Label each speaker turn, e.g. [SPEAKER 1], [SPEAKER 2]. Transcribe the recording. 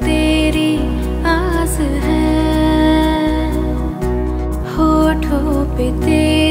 [SPEAKER 1] तेरी आस है होठों पे तेरी